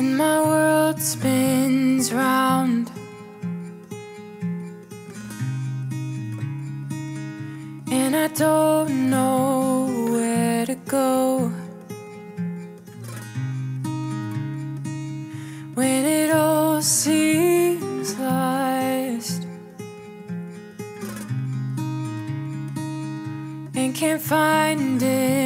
when my world spins round. And I don't know where to go. When it all seems lost and can't find an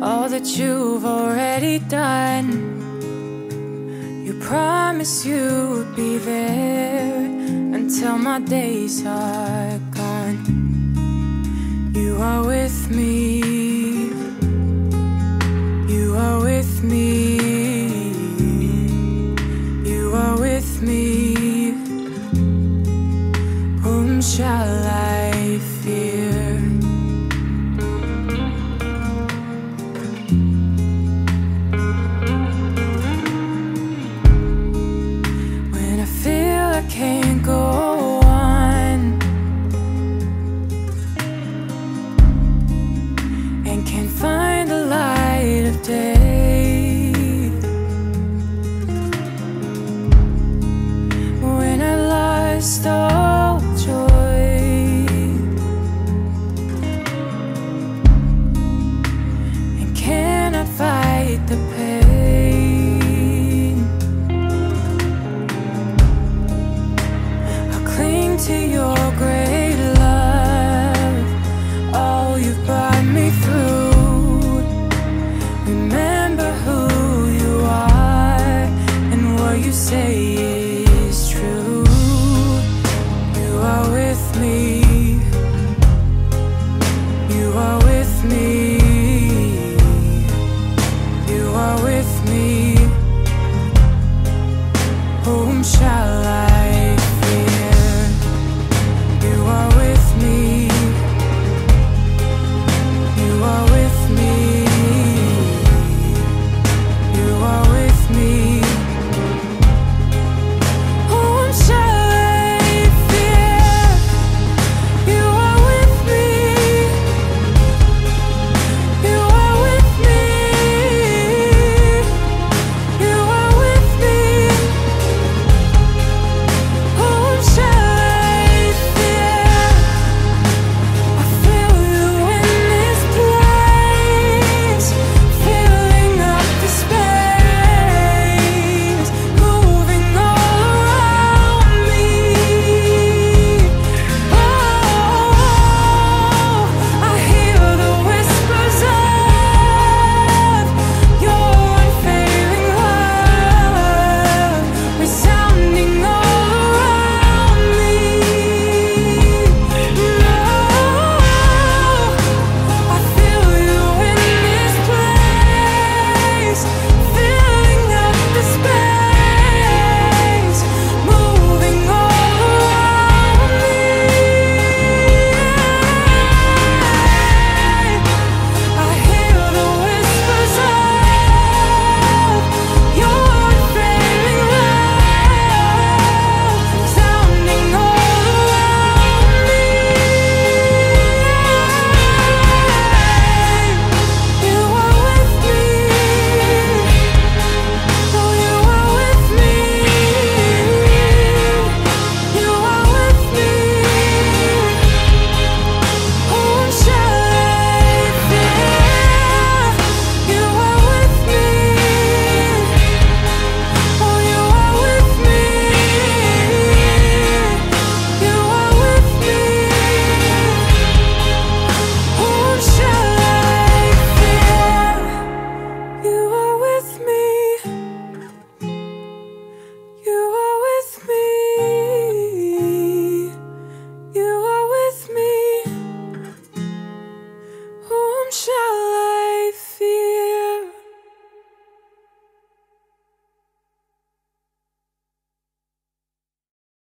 all that you've already done. You promised you would be there until my days are gone. You are with me. You are with me. with me.